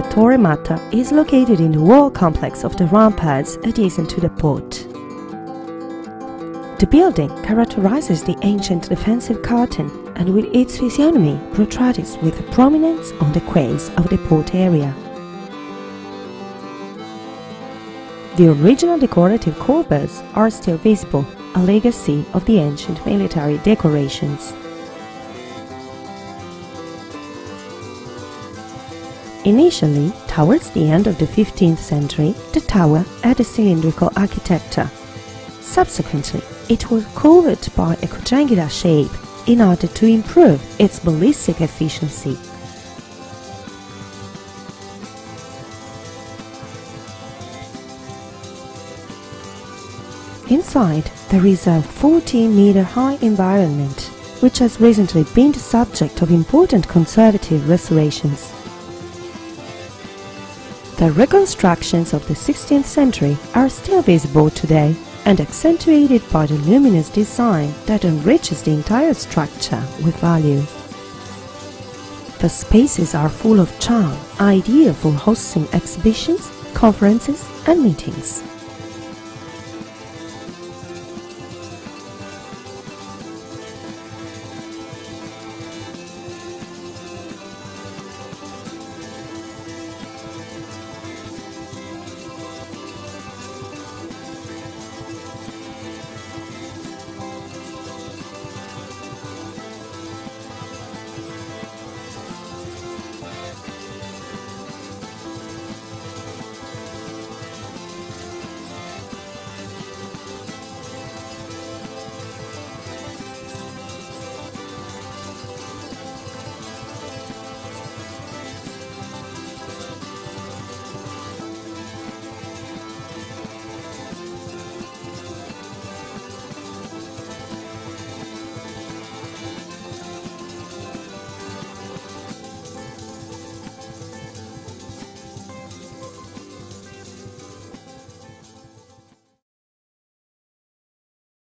Torre Matta is located in the wall complex of the ramparts adjacent to the port. The building characterizes the ancient defensive curtain and with its physiognomy protrudes with prominence on the quays of the port area. The original decorative corbels are still visible, a legacy of the ancient military decorations. Initially, towards the end of the 15th century, the tower had a cylindrical architecture. Subsequently, it was covered by a quadrangular shape in order to improve its ballistic efficiency. Inside, there is a 14 meter high environment, which has recently been the subject of important conservative restorations. The reconstructions of the 16th century are still visible today and accentuated by the luminous design that enriches the entire structure with value. The spaces are full of charm, ideal for hosting exhibitions, conferences and meetings.